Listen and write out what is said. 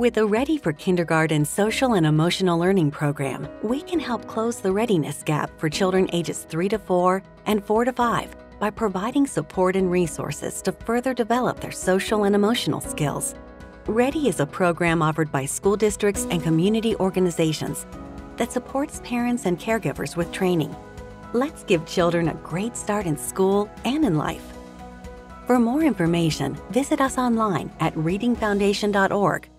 With the Ready for Kindergarten social and emotional learning program, we can help close the readiness gap for children ages 3 to 4 and 4 to 5 by providing support and resources to further develop their social and emotional skills. Ready is a program offered by school districts and community organizations that supports parents and caregivers with training. Let's give children a great start in school and in life. For more information, visit us online at readingfoundation.org